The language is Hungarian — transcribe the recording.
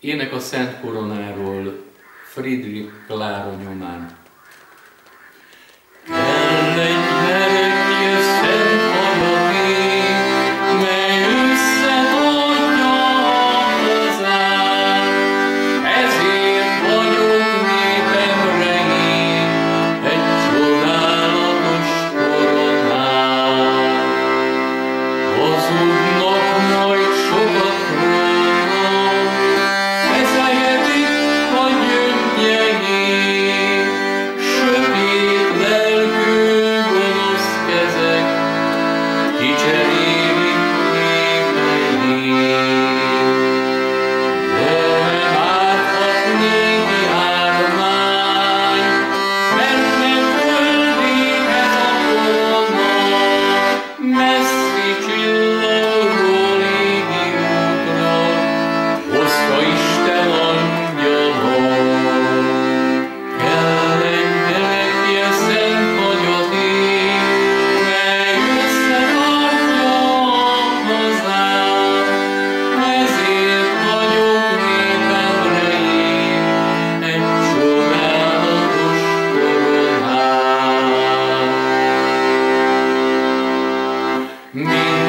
Ének a Szent Koronáról Friedrich Klára nyomán. Me.